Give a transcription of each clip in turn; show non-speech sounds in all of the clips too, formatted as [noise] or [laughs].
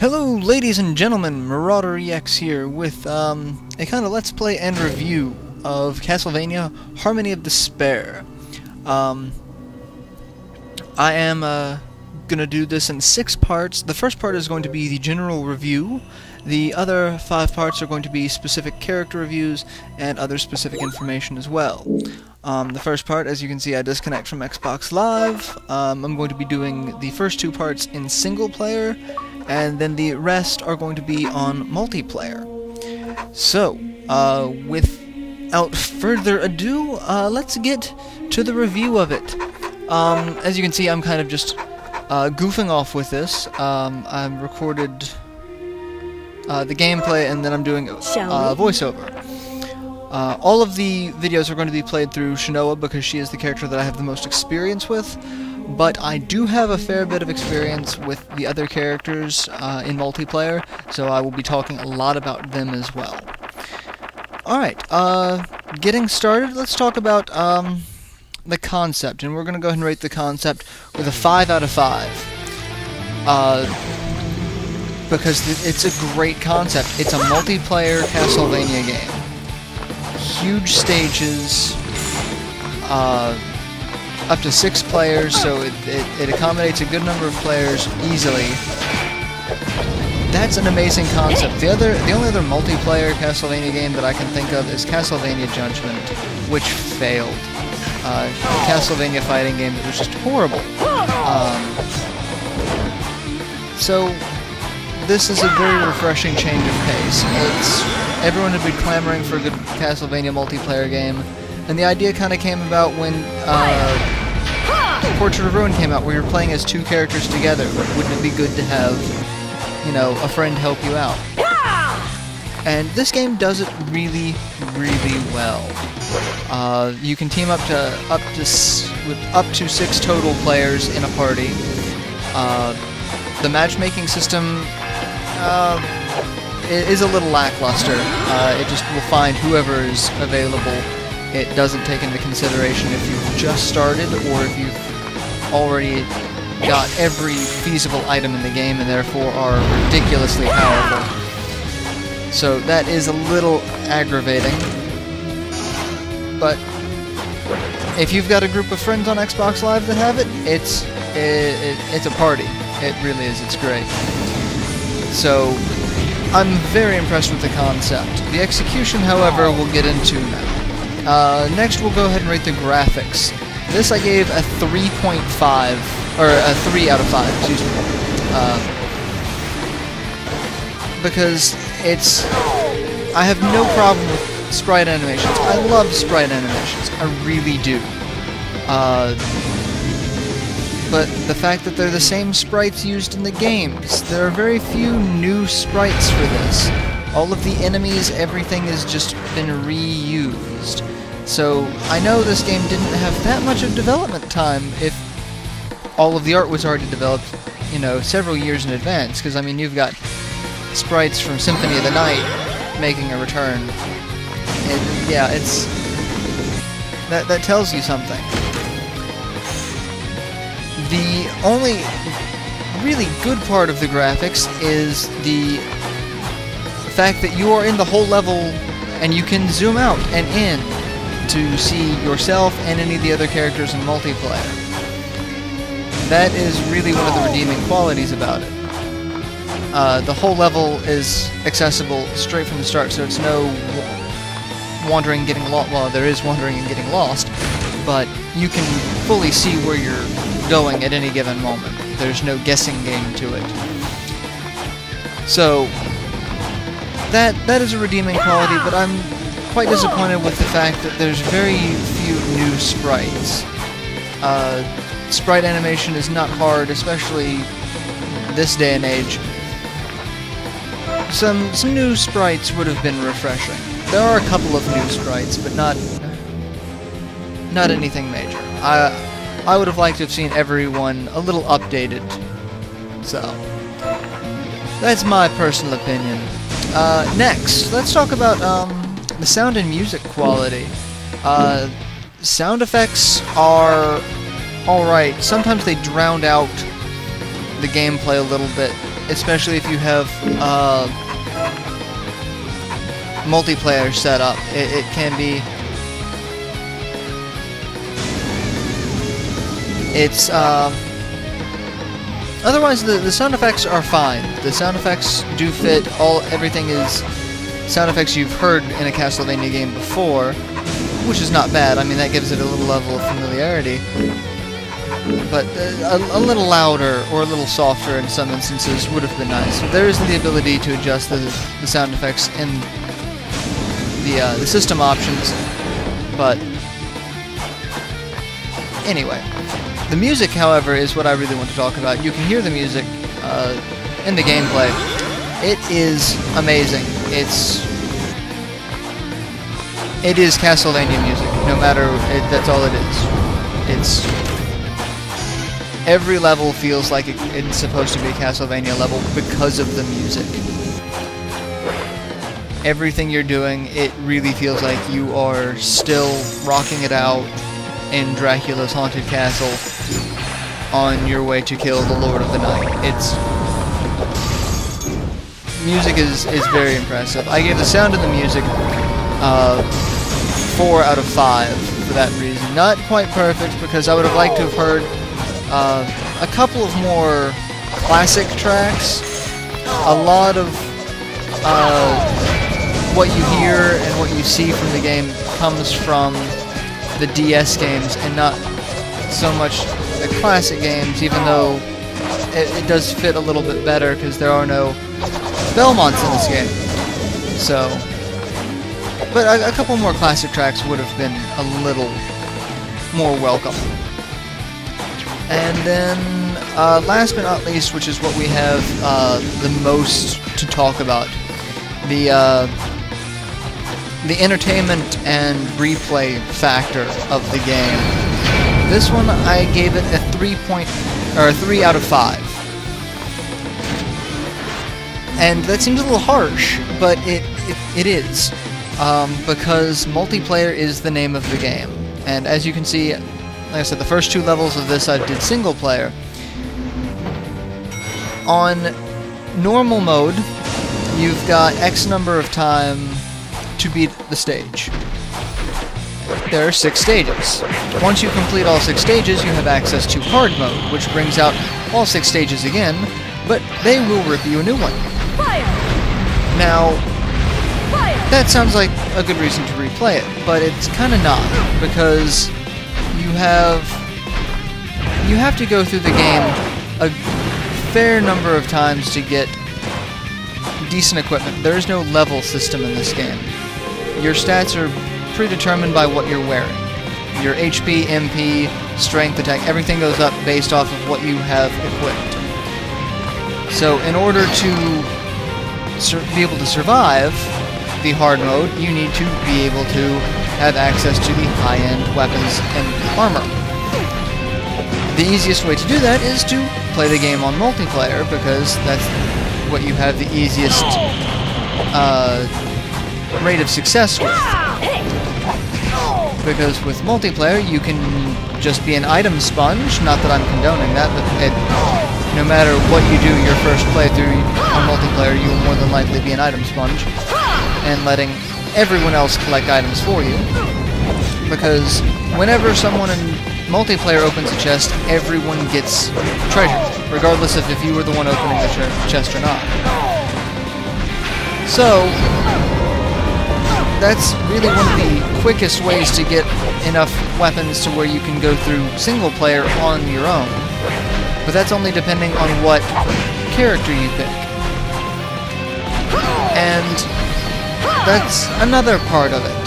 Hello, ladies and gentlemen, Marauder EX here with um, a kind of let's play and review of Castlevania Harmony of Despair. Um, I am uh, going to do this in six parts. The first part is going to be the general review. The other five parts are going to be specific character reviews and other specific information as well. Um, the first part, as you can see, I disconnect from Xbox Live. Um, I'm going to be doing the first two parts in single player, and then the rest are going to be on multiplayer. So, uh, without further ado, uh, let's get to the review of it. Um, as you can see, I'm kind of just uh, goofing off with this. Um, I've recorded uh, the gameplay, and then I'm doing uh, voiceover. Uh, all of the videos are going to be played through Shanoa because she is the character that I have the most experience with, but I do have a fair bit of experience with the other characters uh, in multiplayer, so I will be talking a lot about them as well. Alright, uh, getting started, let's talk about um, the concept, and we're going to go ahead and rate the concept with a 5 out of 5. Uh, because it's a great concept. It's a multiplayer Castlevania game. Huge stages, uh, up to six players, so it, it, it, accommodates a good number of players easily. That's an amazing concept. The other, the only other multiplayer Castlevania game that I can think of is Castlevania Judgment, which failed. Uh, Castlevania fighting game that was just horrible. Um, so this is a very refreshing change of pace. It's everyone had been clamoring for a good Castlevania multiplayer game, and the idea kind of came about when uh, Portrait of Ruin came out, where you're playing as two characters together. Wouldn't it be good to have, you know, a friend help you out? And this game does it really, really well. Uh, you can team up to up to with up to six total players in a party. Uh, the matchmaking system uh, is a little lackluster. Uh, it just will find whoever is available. It doesn't take into consideration if you've just started or if you've already got every feasible item in the game and therefore are ridiculously powerful. So that is a little aggravating. But if you've got a group of friends on Xbox Live that have it, it's it, it, it's a party. It really is. It's great. So, I'm very impressed with the concept. The execution, however, we'll get into now. Uh, next, we'll go ahead and rate the graphics. This I gave a 3.5, or a 3 out of 5, excuse me. Uh, because it's... I have no problem with sprite animations. I love sprite animations. I really do. Uh, but the fact that they're the same sprites used in the games. There are very few new sprites for this. All of the enemies, everything has just been reused. So, I know this game didn't have that much of development time if all of the art was already developed, you know, several years in advance, because, I mean, you've got sprites from Symphony of the Night making a return. And, yeah, it's... That, that tells you something. The only really good part of the graphics is the fact that you are in the whole level and you can zoom out and in to see yourself and any of the other characters in multiplayer. That is really one of the redeeming qualities about it. Uh, the whole level is accessible straight from the start, so it's no wandering and getting lost. Well, there is wandering and getting lost, but you can fully see where you're going at any given moment. There's no guessing game to it. So, that that is a redeeming quality, but I'm quite disappointed with the fact that there's very few new sprites. Uh, sprite animation is not hard, especially this day and age. Some some new sprites would have been refreshing. There are a couple of new sprites, but not not anything major. I I would have liked to have seen everyone a little updated. So, that's my personal opinion. Uh, next, let's talk about um, the sound and music quality. Uh, sound effects are alright. Sometimes they drown out the gameplay a little bit, especially if you have uh, multiplayer set up. It, it can be. It's. Uh, otherwise, the, the sound effects are fine. The sound effects do fit. All everything is sound effects you've heard in a Castlevania game before, which is not bad. I mean, that gives it a little level of familiarity. But uh, a, a, little louder or a little softer in some instances would have been nice. There is the ability to adjust the, the sound effects in the, uh, the system options, but anyway. The music, however, is what I really want to talk about. You can hear the music uh, in the gameplay. It is amazing. It's it is Castlevania music. No matter it, that's all it is. It's every level feels like it, it's supposed to be a Castlevania level because of the music. Everything you're doing, it really feels like you are still rocking it out in Dracula's haunted castle on your way to kill the Lord of the Night. It's music is is very impressive. I gave the sound of the music uh, four out of five for that reason. Not quite perfect because I would have liked to have heard uh, a couple of more classic tracks. A lot of uh, what you hear and what you see from the game comes from the DS games and not so much the classic games, even though it, it does fit a little bit better because there are no Belmonts in this game. So, but a, a, couple more classic tracks would have been a little more welcome. And then, uh, last but not least, which is what we have uh, the most to talk about, the uh, the entertainment and replay factor of the game. This one I gave it a three point or a three out of five. And that seems a little harsh, but it it, it is. Um, because multiplayer is the name of the game. And as you can see, like I said, the first two levels of this I did single player. On normal mode, you've got X number of time to beat the stage. There are six stages. Once you complete all six stages, you have access to hard mode, which brings out all six stages again, but they will rip you a new one. Fire! Now, Fire! that sounds like a good reason to replay it, but it's kind of not, because you have you have to go through the game a fair number of times to get decent equipment. There is no level system in this game your stats are predetermined by what you're wearing. Your HP, MP, strength, attack, everything goes up based off of what you have equipped. So in order to be able to survive the hard mode, you need to be able to have access to the high-end weapons and armor. The easiest way to do that is to play the game on multiplayer, because that's what you have the easiest uh, rate of success with. Because with multiplayer, you can just be an item sponge. Not that I'm condoning that, but it, no matter what you do your first playthrough on multiplayer, you will more than likely be an item sponge. And letting everyone else collect items for you. Because whenever someone in multiplayer opens a chest, everyone gets treasure, regardless of if you were the one opening the chest or not. So, that's really one of the quickest ways to get enough weapons to where you can go through single player on your own. But that's only depending on what character you pick. And that's another part of it.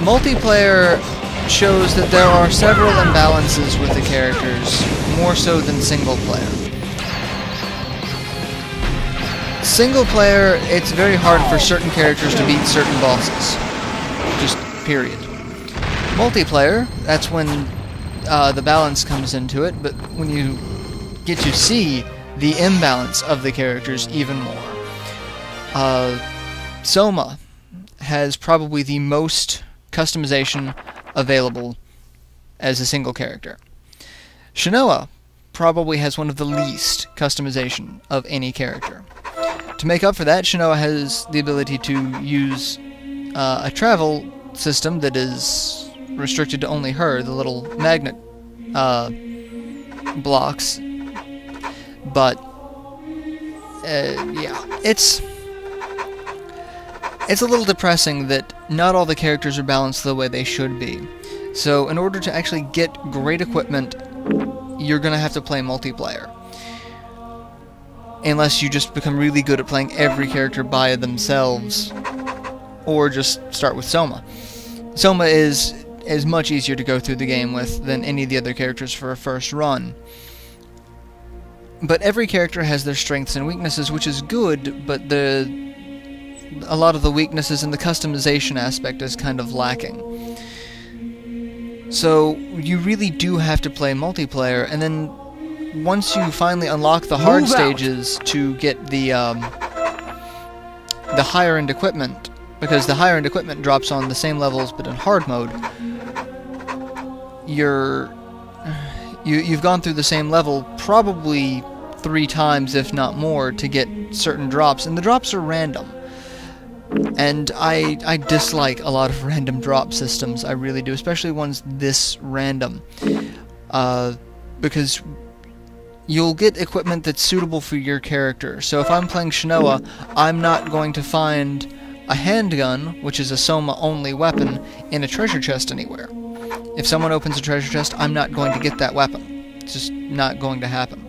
Multiplayer shows that there are several imbalances with the characters, more so than single player. Single player, it's very hard for certain characters to beat certain bosses. Just period. Multiplayer, that's when uh, the balance comes into it, but when you get to see the imbalance of the characters even more. Uh, Soma has probably the most customization available as a single character. Shanoa probably has one of the least customization of any character. To make up for that, Shanoa has the ability to use uh, a travel system that is restricted to only her, the little magnet uh, blocks. But, uh, yeah, it's it's a little depressing that not all the characters are balanced the way they should be. So in order to actually get great equipment, you're going to have to play multiplayer. Unless you just become really good at playing every character by themselves, or just start with Soma. Soma is is much easier to go through the game with than any of the other characters for a first run. But every character has their strengths and weaknesses, which is good, but the a lot of the weaknesses in the customization aspect is kind of lacking. So you really do have to play multiplayer, and then once you finally unlock the hard Move stages out. to get the um, the higher end equipment, because the higher end equipment drops on the same levels but in hard mode, you're you you've gone through the same level probably three times, if not more, to get certain drops, and the drops are random. And I, I dislike a lot of [laughs] random drop systems, I really do, especially ones this random. Uh, because you'll get equipment that's suitable for your character. So if I'm playing Shanoa, I'm not going to find a handgun, which is a Soma-only weapon, in a treasure chest anywhere. If someone opens a treasure chest, I'm not going to get that weapon. It's just not going to happen.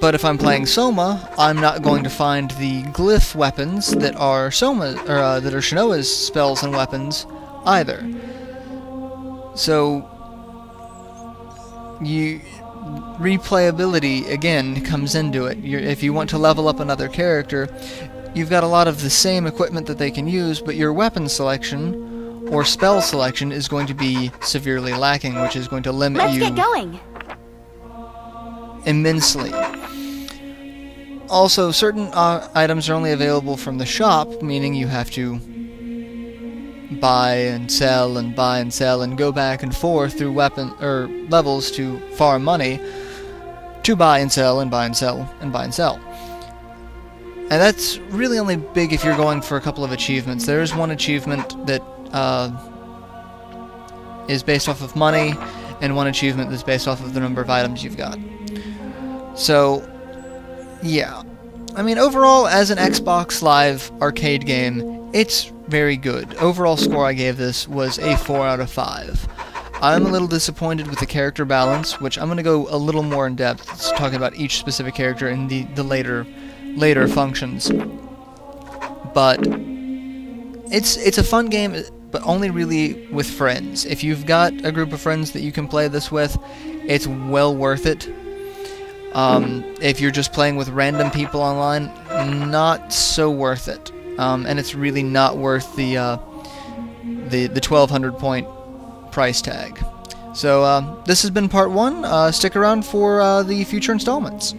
But if I'm playing Soma, I'm not going to find the glyph weapons that are Soma or uh, that are Shanoa's spells and weapons either. So you replayability again comes into it. You're, if you want to level up another character, you've got a lot of the same equipment that they can use, but your weapon selection or spell selection is going to be severely lacking, which is going to limit Let's you. Get going immensely. Also, certain uh, items are only available from the shop, meaning you have to buy and sell and buy and sell and go back and forth through weapon or levels to farm money to buy and sell and buy and sell and buy and sell. And that's really only big if you're going for a couple of achievements. There is one achievement that uh, is based off of money, and one achievement that's based off of the number of items you've got. So, yeah. I mean, overall, as an Xbox Live arcade game, it's very good. Overall score I gave this was a 4 out of 5. I'm a little disappointed with the character balance, which I'm going to go a little more in depth, talking about each specific character in the, the later later functions. But it's it's a fun game, but only really with friends. If you've got a group of friends that you can play this with, it's well worth it. Um, if you're just playing with random people online, not so worth it. Um, and it's really not worth the uh, the the 1200 point price tag. So uh, this has been part one. Uh, stick around for uh, the future installments.